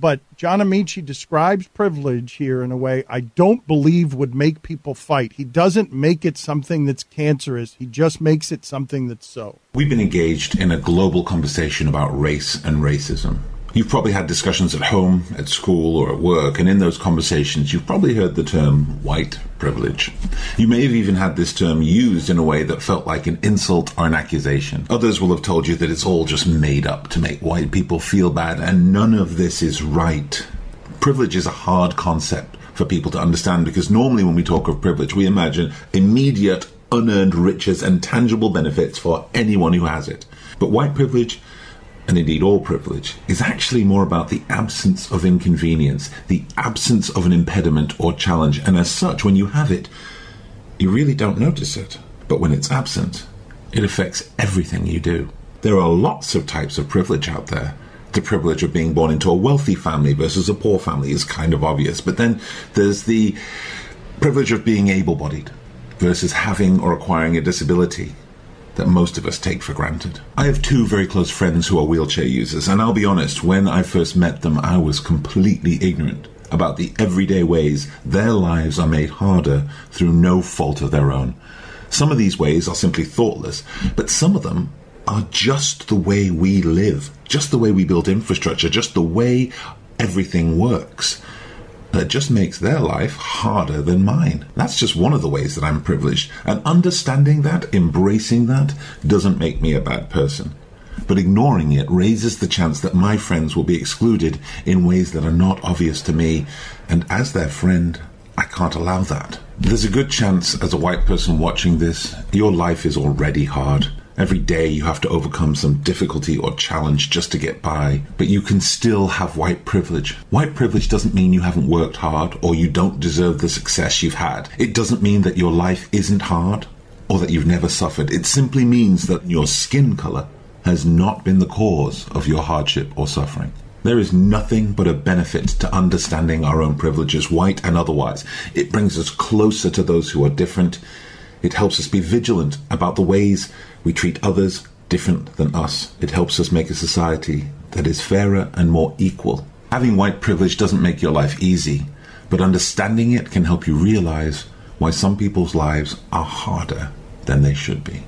but John Amaechi describes privilege here in a way I don't believe would make people fight. He doesn't make it something that's cancerous. He just makes it something that's so. We've been engaged in a global conversation about race and racism. You've probably had discussions at home, at school, or at work, and in those conversations, you've probably heard the term white privilege. You may have even had this term used in a way that felt like an insult or an accusation. Others will have told you that it's all just made up to make white people feel bad, and none of this is right. Privilege is a hard concept for people to understand because normally when we talk of privilege, we imagine immediate, unearned riches and tangible benefits for anyone who has it. But white privilege and indeed all privilege, is actually more about the absence of inconvenience, the absence of an impediment or challenge, and as such, when you have it, you really don't notice it. But when it's absent, it affects everything you do. There are lots of types of privilege out there. The privilege of being born into a wealthy family versus a poor family is kind of obvious, but then there's the privilege of being able bodied versus having or acquiring a disability that most of us take for granted. I have two very close friends who are wheelchair users, and I'll be honest, when I first met them, I was completely ignorant about the everyday ways their lives are made harder through no fault of their own. Some of these ways are simply thoughtless, but some of them are just the way we live, just the way we build infrastructure, just the way everything works that just makes their life harder than mine. That's just one of the ways that I'm privileged. And understanding that, embracing that, doesn't make me a bad person. But ignoring it raises the chance that my friends will be excluded in ways that are not obvious to me. And as their friend, I can't allow that. There's a good chance, as a white person watching this, your life is already hard. Every day you have to overcome some difficulty or challenge just to get by, but you can still have white privilege. White privilege doesn't mean you haven't worked hard or you don't deserve the success you've had. It doesn't mean that your life isn't hard or that you've never suffered. It simply means that your skin color has not been the cause of your hardship or suffering. There is nothing but a benefit to understanding our own privileges, white and otherwise. It brings us closer to those who are different. It helps us be vigilant about the ways we treat others different than us. It helps us make a society that is fairer and more equal. Having white privilege doesn't make your life easy, but understanding it can help you realize why some people's lives are harder than they should be.